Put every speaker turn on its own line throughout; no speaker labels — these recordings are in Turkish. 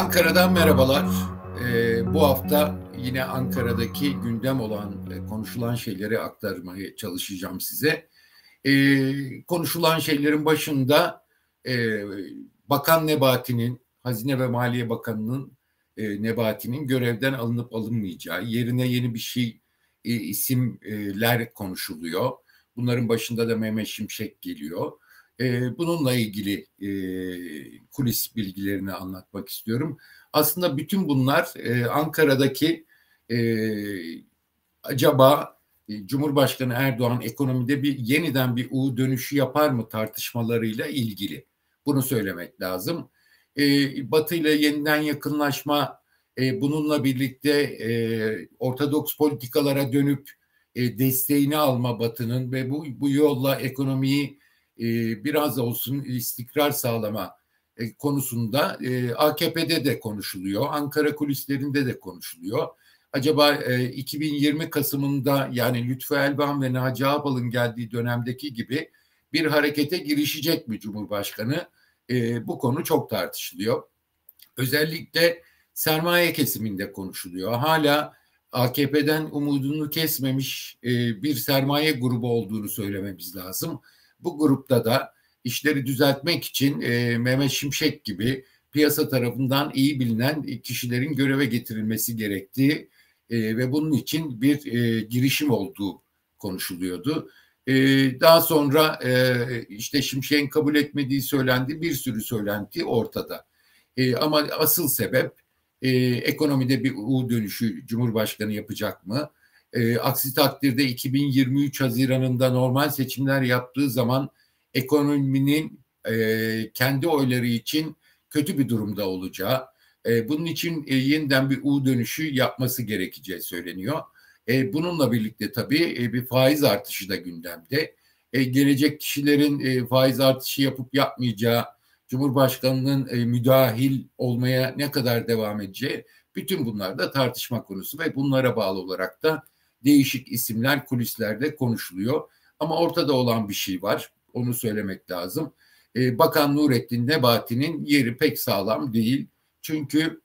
Ankara'dan merhabalar. Ee, bu hafta yine Ankara'daki gündem olan, e, konuşulan şeyleri aktarmaya çalışacağım size. Ee, konuşulan şeylerin başında e, Bakan Nebati'nin, Hazine ve Maliye Bakanı'nın e, Nebati'nin görevden alınıp alınmayacağı, yerine yeni bir şey e, isimler konuşuluyor. Bunların başında da Mehmet Şimşek geliyor. Bununla ilgili kulis bilgilerini anlatmak istiyorum. Aslında bütün bunlar Ankara'daki acaba Cumhurbaşkanı Erdoğan ekonomide bir yeniden bir U dönüşü yapar mı tartışmalarıyla ilgili. Bunu söylemek lazım. Batı ile yeniden yakınlaşma bununla birlikte ortodoks politikalara dönüp desteğini alma Batı'nın ve bu, bu yolla ekonomiyi e, biraz olsun istikrar sağlama e, konusunda e, AKP'de de konuşuluyor, Ankara kulislerinde de konuşuluyor. Acaba 2020 Kasım'ında yani Lütfü Elvan ve Naci Ağbal'ın geldiği dönemdeki gibi bir harekete girişecek mi Cumhurbaşkanı? bu konu çok tartışılıyor. Özellikle sermaye kesiminde konuşuluyor. Hala AKP'den umudunu kesmemiş bir sermaye grubu olduğunu söylememiz lazım. Bu grupta da işleri düzeltmek için e, Mehmet Şimşek gibi piyasa tarafından iyi bilinen kişilerin göreve getirilmesi gerektiği e, ve bunun için bir e, girişim olduğu konuşuluyordu. E, daha sonra e, işte Şimşek'in kabul etmediği söylendi, bir sürü söylenti ortada. E, ama asıl sebep e, ekonomide bir U dönüşü Cumhurbaşkanı yapacak mı? E, aksi takdirde 2023 Haziran'ında normal seçimler yaptığı zaman ekonominin e, kendi oyları için kötü bir durumda olacağı, e, bunun için e, yeniden bir U dönüşü yapması gerekeceği söyleniyor. E, bununla birlikte tabii e, bir faiz artışı da gündemde. E, gelecek kişilerin e, faiz artışı yapıp yapmayacağı, Cumhurbaşkanının e, müdahil olmaya ne kadar devam edeceği, bütün bunlar da tartışma konusu ve bunlara bağlı olarak da değişik isimler kulislerde konuşuluyor. Ama ortada olan bir şey var. Onu söylemek lazım. E, Bakan Nurettin Nebati'nin yeri pek sağlam değil. Çünkü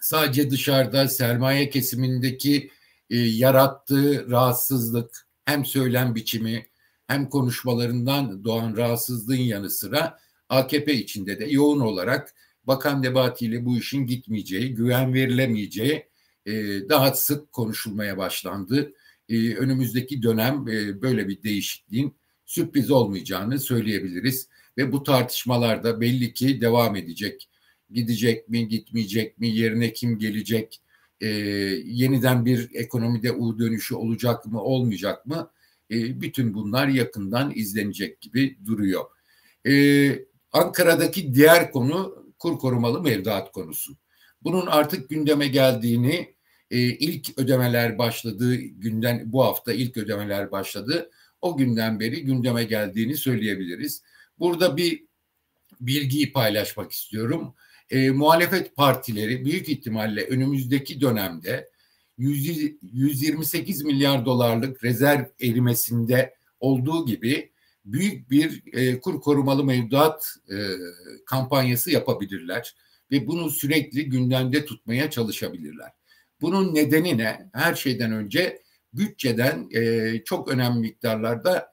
sadece dışarıda sermaye kesimindeki e, yarattığı rahatsızlık hem söylem biçimi hem konuşmalarından doğan rahatsızlığın yanı sıra AKP içinde de yoğun olarak Bakan Nebati ile bu işin gitmeyeceği, güven verilemeyeceği e, daha sık konuşulmaya başlandı. E, önümüzdeki dönem e, böyle bir değişikliğin sürpriz olmayacağını söyleyebiliriz. Ve bu tartışmalarda belli ki devam edecek. Gidecek mi, gitmeyecek mi, yerine kim gelecek, yeniden bir ekonomide U dönüşü olacak mı, olmayacak mı? Bütün bunlar yakından izlenecek gibi duruyor. Ankara'daki diğer konu kur korumalı mevduat konusu. Bunun artık gündeme geldiğini e, ilk ödemeler başladığı günden bu hafta ilk ödemeler başladı o günden beri gündeme geldiğini söyleyebiliriz. Burada bir bilgiyi paylaşmak istiyorum. E, muhalefet partileri büyük ihtimalle önümüzdeki dönemde 100, 128 milyar dolarlık rezerv erimesinde olduğu gibi büyük bir e, kur korumalı mevduat e, kampanyası yapabilirler ve bunu sürekli gündemde tutmaya çalışabilirler. Bunun nedeni ne? Her şeyden önce bütçeden e, çok önemli miktarlarda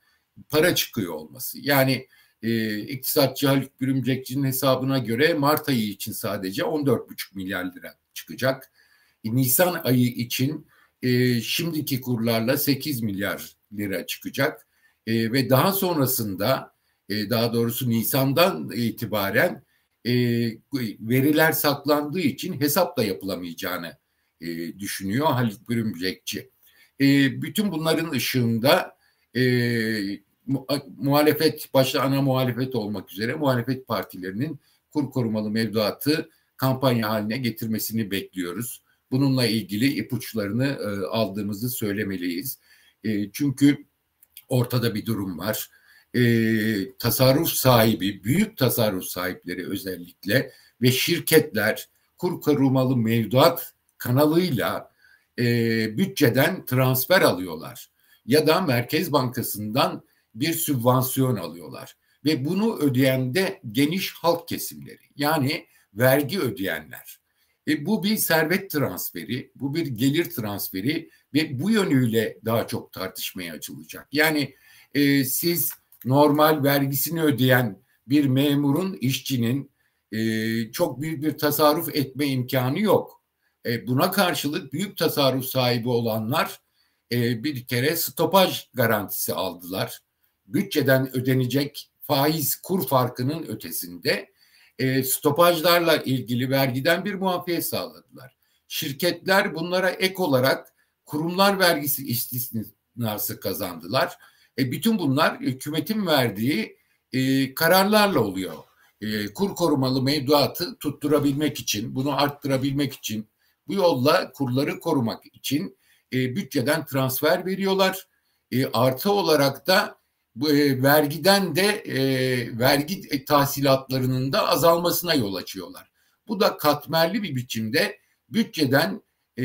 para çıkıyor olması. Yani e, iktisatçı Haluk Bürümcekçi'nin hesabına göre Mart ayı için sadece 14,5 milyar lira çıkacak. E, Nisan ayı için e, şimdiki kurlarla 8 milyar lira çıkacak. E, ve daha sonrasında e, daha doğrusu Nisan'dan itibaren e, veriler saklandığı için hesap da yapılamayacağını e, düşünüyor Haluk Bürümcekçi. E, bütün bunların ışığında e, mu, muhalefet, başta ana muhalefet olmak üzere muhalefet partilerinin kur korumalı mevduatı kampanya haline getirmesini bekliyoruz. Bununla ilgili ipuçlarını e, aldığımızı söylemeliyiz. E, çünkü ortada bir durum var. E, tasarruf sahibi, büyük tasarruf sahipleri özellikle ve şirketler kur korumalı mevduat kanalıyla e, bütçeden transfer alıyorlar ya da Merkez Bankası'ndan bir sübvansiyon alıyorlar ve bunu ödeyen de geniş halk kesimleri yani vergi ödeyenler. E, bu bir servet transferi, bu bir gelir transferi ve bu yönüyle daha çok tartışmaya açılacak. Yani e, siz normal vergisini ödeyen bir memurun, işçinin e, çok büyük bir tasarruf etme imkanı yok. E, buna karşılık büyük tasarruf sahibi olanlar e, bir kere stopaj garantisi aldılar. Bütçeden ödenecek faiz kur farkının ötesinde e, stopajlarla ilgili vergiden bir muafiyet sağladılar. Şirketler bunlara ek olarak kurumlar vergisi istisnası kazandılar. E, bütün bunlar hükümetin verdiği e, kararlarla oluyor. E, kur korumalı mevduatı tutturabilmek için, bunu arttırabilmek için, bu yolla kurları korumak için e, bütçeden transfer veriyorlar. E, artı olarak da bu e, vergiden de e, vergi tahsilatlarının da azalmasına yol açıyorlar. Bu da katmerli bir biçimde bütçeden e,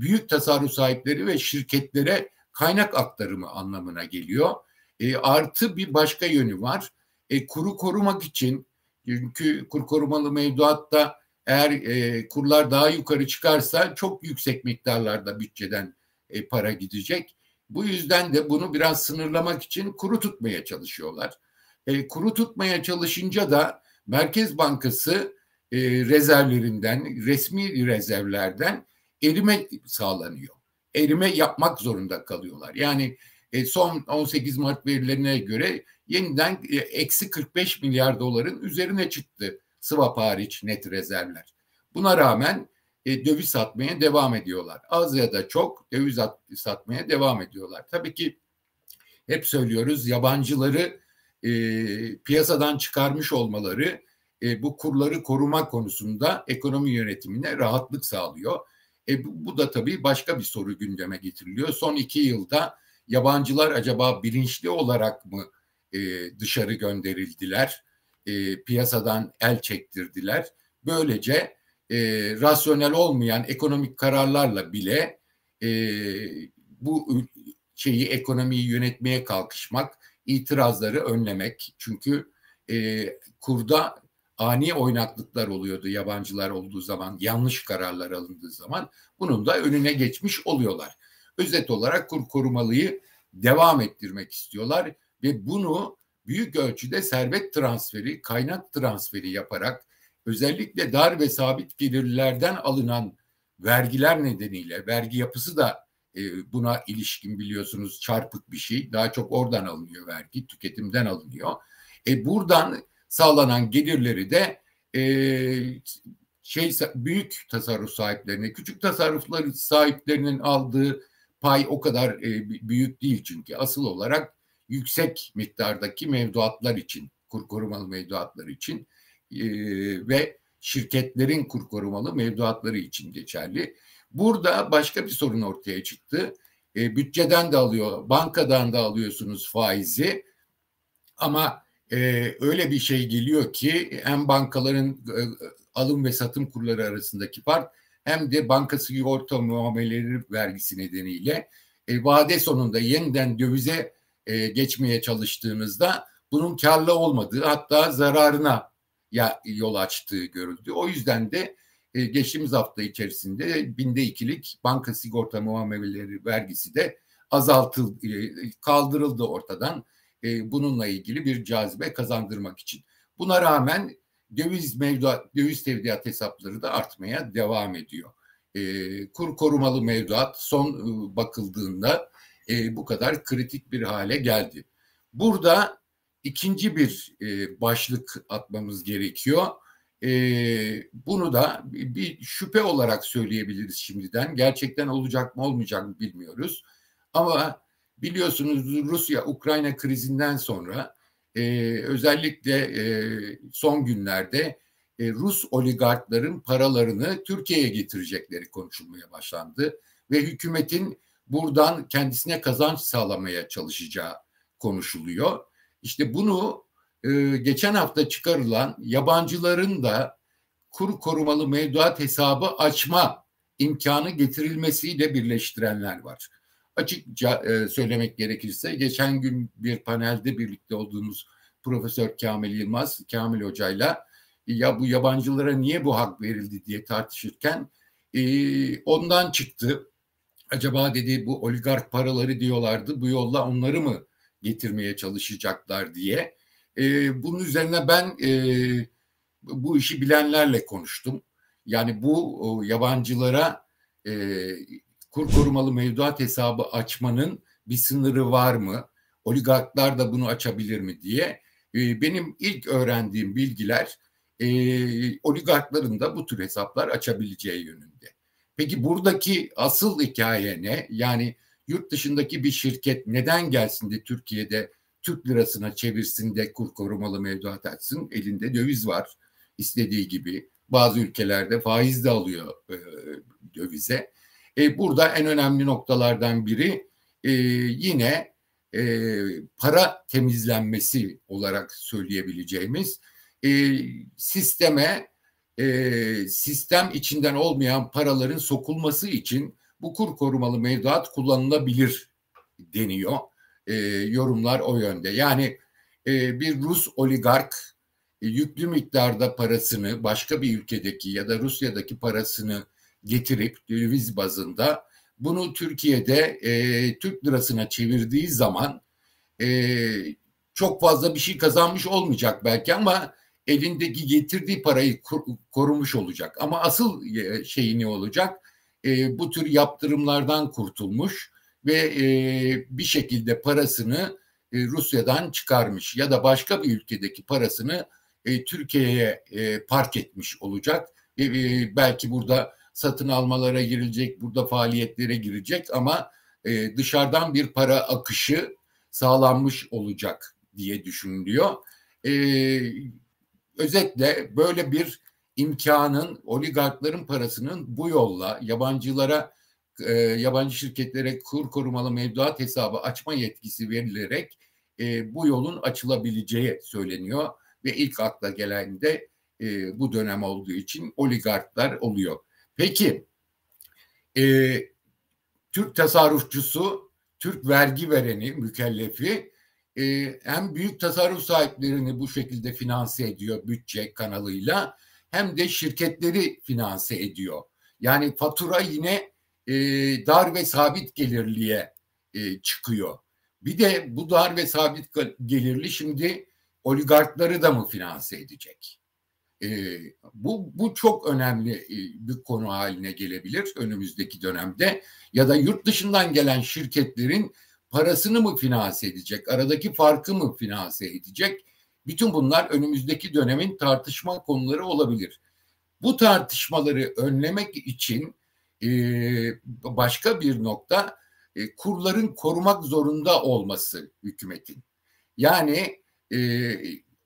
büyük tasarruf sahipleri ve şirketlere kaynak aktarımı anlamına geliyor. E, artı bir başka yönü var. E, kuru korumak için çünkü kur korumalı mevduatta eğer e, kurlar daha yukarı çıkarsa çok yüksek miktarlarda bütçeden e, para gidecek. Bu yüzden de bunu biraz sınırlamak için kuru tutmaya çalışıyorlar. E, kuru tutmaya çalışınca da Merkez Bankası e, rezervlerinden, resmi rezervlerden erime sağlanıyor. Erime yapmak zorunda kalıyorlar. Yani e, son 18 Mart verilerine göre yeniden e, eksi 45 milyar doların üzerine çıktı swap hariç net rezervler. Buna rağmen e, döviz satmaya devam ediyorlar. Az ya da çok döviz at, satmaya devam ediyorlar. Tabii ki hep söylüyoruz yabancıları e, piyasadan çıkarmış olmaları e, bu kurları koruma konusunda ekonomi yönetimine rahatlık sağlıyor. E, bu, bu da tabii başka bir soru gündeme getiriliyor. Son iki yılda yabancılar acaba bilinçli olarak mı e, dışarı gönderildiler, e, piyasadan el çektirdiler. Böylece e, rasyonel olmayan ekonomik kararlarla bile e, bu şeyi ekonomiyi yönetmeye kalkışmak, itirazları önlemek. Çünkü e, kurda ani oynaklıklar oluyordu yabancılar olduğu zaman, yanlış kararlar alındığı zaman bunun da önüne geçmiş oluyorlar. Özet olarak kur korumalıyı devam ettirmek istiyorlar ve bunu büyük ölçüde servet transferi, kaynak transferi yaparak özellikle dar ve sabit gelirlerden alınan vergiler nedeniyle vergi yapısı da e, buna ilişkin biliyorsunuz çarpık bir şey. Daha çok oradan alınıyor vergi, tüketimden alınıyor. E, buradan sağlanan gelirleri de e, şey büyük tasarruf sahiplerine, küçük tasarruflar sahiplerinin aldığı pay o kadar e, büyük değil çünkü asıl olarak yüksek miktardaki mevduatlar için, kur korumalı mevduatlar için e, ve şirketlerin kur korumalı mevduatları için geçerli. Burada başka bir sorun ortaya çıktı. E, bütçeden de alıyor, bankadan da alıyorsunuz faizi ama e, öyle bir şey geliyor ki hem bankaların e, alım ve satım kurları arasındaki fark hem de banka sigorta muameleleri vergisi nedeniyle e, vade sonunda yeniden dövize e, geçmeye çalıştığınızda bunun karlı olmadığı hatta zararına ya, yol açtığı görüldü. O yüzden de e, geçtiğimiz hafta içerisinde binde ikilik banka sigorta muameleleri vergisi de azaltıldı, e, kaldırıldı ortadan. E, bununla ilgili bir cazibe kazandırmak için. Buna rağmen döviz mevduat, döviz tevdiat hesapları da artmaya devam ediyor. E, kur korumalı mevduat son e, bakıldığında e, bu kadar kritik bir hale geldi. Burada ikinci bir e, başlık atmamız gerekiyor. E, bunu da bir şüphe olarak söyleyebiliriz şimdiden. Gerçekten olacak mı olmayacak mı bilmiyoruz. Ama biliyorsunuz Rusya-Ukrayna krizinden sonra e, özellikle e, son günlerde e, Rus oligarkların paralarını Türkiye'ye getirecekleri konuşulmaya başlandı. Ve hükümetin buradan kendisine kazanç sağlamaya çalışacağı konuşuluyor. İşte bunu e, geçen hafta çıkarılan yabancıların da kur korumalı mevduat hesabı açma imkanı getirilmesiyle birleştirenler var. Açıkça e, söylemek gerekirse geçen gün bir panelde birlikte olduğumuz Profesör Kamil Yılmaz, Kamil Hoca'yla ya bu yabancılara niye bu hak verildi diye tartışırken e, ondan çıktı. Acaba dedi bu oligark paraları diyorlardı bu yolla onları mı getirmeye çalışacaklar diye. E, bunun üzerine ben e, bu işi bilenlerle konuştum. Yani bu o, yabancılara e, kur korumalı mevduat hesabı açmanın bir sınırı var mı? Oligarklar da bunu açabilir mi diye. E, benim ilk öğrendiğim bilgiler e, oligarkların da bu tür hesaplar açabileceği yönünde. Peki buradaki asıl hikaye ne? Yani yurt dışındaki bir şirket neden gelsin de Türkiye'de Türk lirasına çevirsin de kur korumalı mevduat açsın? Elinde döviz var istediği gibi. Bazı ülkelerde faiz de alıyor e, dövize. E, burada en önemli noktalardan biri e, yine e, para temizlenmesi olarak söyleyebileceğimiz e, sisteme e, sistem içinden olmayan paraların sokulması için bu kur korumalı mevduat kullanılabilir deniyor. E, yorumlar o yönde. Yani e, bir Rus oligark e, yüklü miktarda parasını başka bir ülkedeki ya da Rusya'daki parasını getirip döviz bazında bunu Türkiye'de e, Türk lirasına çevirdiği zaman e, çok fazla bir şey kazanmış olmayacak belki ama elindeki getirdiği parayı korumuş olacak. Ama asıl şeyi ne olacak? E, bu tür yaptırımlardan kurtulmuş ve e, bir şekilde parasını e, Rusya'dan çıkarmış ya da başka bir ülkedeki parasını e, Türkiye'ye e, park etmiş olacak. E, e, belki burada satın almalara girilecek, burada faaliyetlere girecek ama e, dışarıdan bir para akışı sağlanmış olacak diye düşünülüyor. E, özetle böyle bir imkanın oligarkların parasının bu yolla yabancılara e, yabancı şirketlere kur korumalı mevduat hesabı açma yetkisi verilerek e, bu yolun açılabileceği söyleniyor ve ilk akla gelen de e, bu dönem olduğu için oligarklar oluyor. Peki e, Türk tasarrufçusu, Türk vergi vereni, mükellefi e, hem büyük tasarruf sahiplerini bu şekilde finanse ediyor bütçe kanalıyla hem de şirketleri finanse ediyor. Yani fatura yine e, dar ve sabit gelirliye e, çıkıyor. Bir de bu dar ve sabit gelirli şimdi oligarkları da mı finanse edecek? E, bu, bu çok önemli e, bir konu haline gelebilir önümüzdeki dönemde. Ya da yurt dışından gelen şirketlerin parasını mı finanse edecek, aradaki farkı mı finanse edecek? Bütün bunlar önümüzdeki dönemin tartışma konuları olabilir. Bu tartışmaları önlemek için e, başka bir nokta e, kurların korumak zorunda olması hükümetin. Yani e,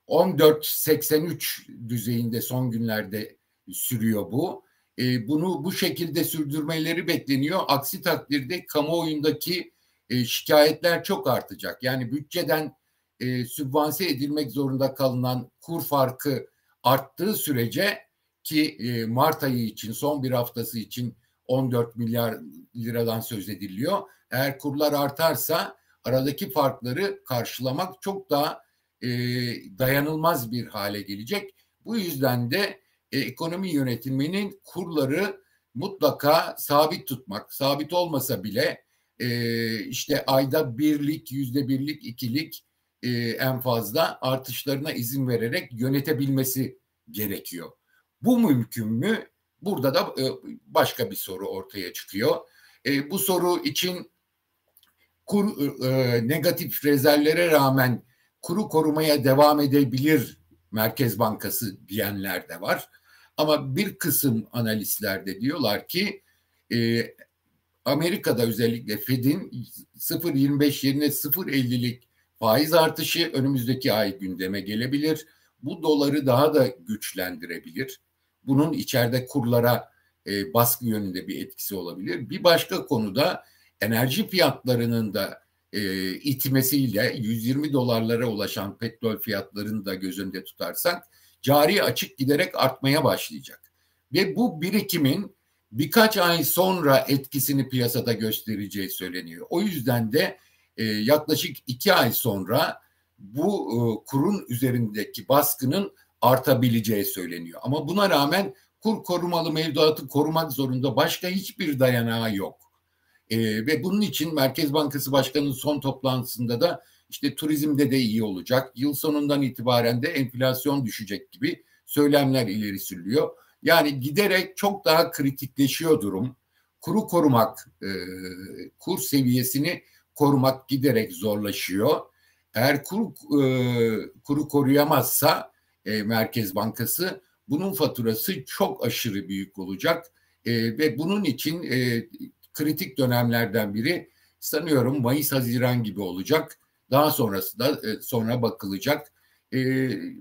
14.83 düzeyinde son günlerde sürüyor bu. E, bunu bu şekilde sürdürmeleri bekleniyor. Aksi takdirde kamuoyundaki e, şikayetler çok artacak. Yani bütçeden e, sübvanse edilmek zorunda kalınan kur farkı arttığı sürece ki e, Mart ayı için son bir haftası için 14 milyar liradan söz ediliyor. Eğer kurlar artarsa aradaki farkları karşılamak çok daha e, dayanılmaz bir hale gelecek. Bu yüzden de e, ekonomi yönetiminin kurları mutlaka sabit tutmak, sabit olmasa bile e, işte ayda birlik, yüzde birlik, ikilik e, en fazla artışlarına izin vererek yönetebilmesi gerekiyor. Bu mümkün mü? Burada da e, başka bir soru ortaya çıkıyor. E, bu soru için kur e, negatif rezervlere rağmen kuru korumaya devam edebilir Merkez Bankası diyenler de var. Ama bir kısım analistler de diyorlar ki e, Amerika'da özellikle Fed'in 0.25 yerine 0.50'lik faiz artışı önümüzdeki ay gündeme gelebilir. Bu doları daha da güçlendirebilir. Bunun içeride kurlara e, baskı yönünde bir etkisi olabilir. Bir başka konuda enerji fiyatlarının da e, itmesiyle 120 dolarlara ulaşan petrol fiyatlarını da göz önünde tutarsak cari açık giderek artmaya başlayacak. Ve bu birikimin birkaç ay sonra etkisini piyasada göstereceği söyleniyor. O yüzden de e, yaklaşık iki ay sonra bu e, kurun üzerindeki baskının artabileceği söyleniyor. Ama buna rağmen kur korumalı mevduatı korumak zorunda başka hiçbir dayanağı yok. E, ve bunun için Merkez Bankası Başkanı'nın son toplantısında da işte turizmde de iyi olacak, yıl sonundan itibaren de enflasyon düşecek gibi söylemler ileri sürülüyor. Yani giderek çok daha kritikleşiyor durum. Kuru korumak, e, kur seviyesini korumak giderek zorlaşıyor. Eğer kuru, e, kuru koruyamazsa e, Merkez Bankası bunun faturası çok aşırı büyük olacak. E, ve bunun için e, kritik dönemlerden biri sanıyorum Mayıs-Haziran gibi olacak. Daha sonrası da e, sonra bakılacak. E,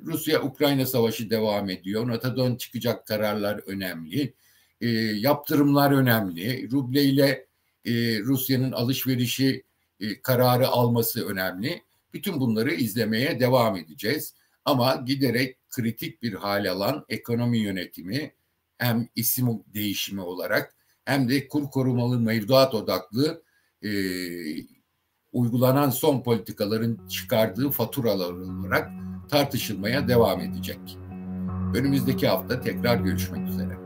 Rusya-Ukrayna savaşı devam ediyor. NATO'dan çıkacak kararlar önemli. E, yaptırımlar önemli. Ruble ile e, Rusya'nın alışverişi e, kararı alması önemli. Bütün bunları izlemeye devam edeceğiz. Ama giderek kritik bir hal alan ekonomi yönetimi hem isim değişimi olarak hem de kur korumalı mevduat odaklı e, uygulanan son politikaların çıkardığı faturalar olarak tartışılmaya devam edecek. Önümüzdeki hafta tekrar görüşmek üzere.